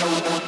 no, no, no.